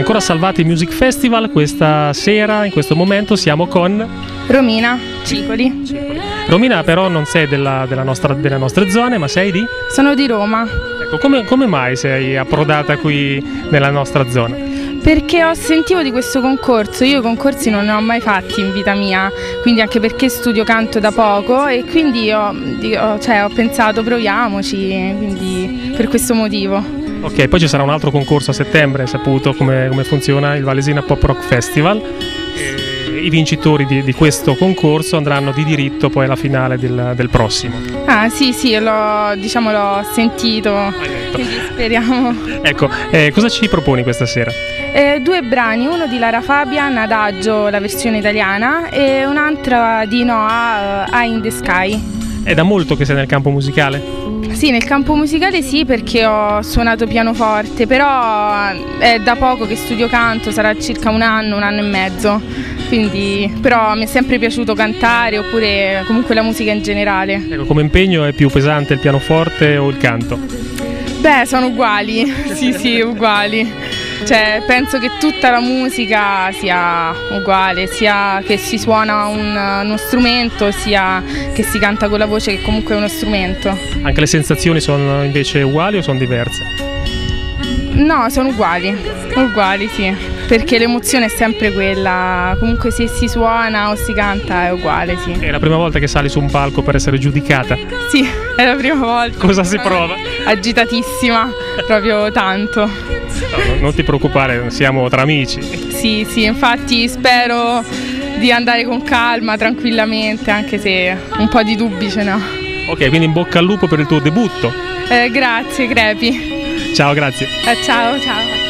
ancora Salvati Music Festival, questa sera, in questo momento siamo con... Romina Cicoli. Romina però non sei della, della nostra, delle nostre zone, ma sei di? Sono di Roma. Ecco, come, come mai sei approdata qui nella nostra zona? Perché ho sentito di questo concorso, io concorsi non ne ho mai fatti in vita mia, quindi anche perché studio canto da poco e quindi ho, ho, cioè, ho pensato proviamoci, quindi per questo motivo. Ok, poi ci sarà un altro concorso a settembre, hai saputo come, come funziona il Valesina Pop Rock Festival. E I vincitori di, di, questo concorso andranno di diritto poi alla finale del, del prossimo. Ah sì sì, l'ho, diciamo, l'ho sentito, quindi speriamo. ecco, eh, cosa ci proponi questa sera? Eh, due brani, uno di Lara Fabian, Adagio, la versione italiana, e un altro di Noah, Eye in the Sky. È da molto che sei nel campo musicale? Sì, nel campo musicale sì perché ho suonato pianoforte, però è da poco che studio canto, sarà circa un anno, un anno e mezzo, quindi però mi è sempre piaciuto cantare oppure comunque la musica in generale. Ecco, come impegno è più pesante il pianoforte o il canto? Beh, sono uguali, sì sì, uguali. Cioè, penso che tutta la musica sia uguale, sia che si suona un, uno strumento, sia che si canta con la voce, che comunque è uno strumento. Anche le sensazioni sono invece uguali o sono diverse? No, sono uguali, uguali sì, perché l'emozione è sempre quella, comunque se si suona o si canta è uguale, sì. È la prima volta che sali su un palco per essere giudicata? Sì, è la prima volta. Cosa si prova? Agitatissima, proprio tanto. No, non ti preoccupare, siamo tra amici. Sì, sì, infatti spero di andare con calma, tranquillamente, anche se un po' di dubbi ce n'ho. Ok, quindi in bocca al lupo per il tuo debutto. Eh, grazie, Crepi. Ciao, grazie. Eh, ciao, ciao.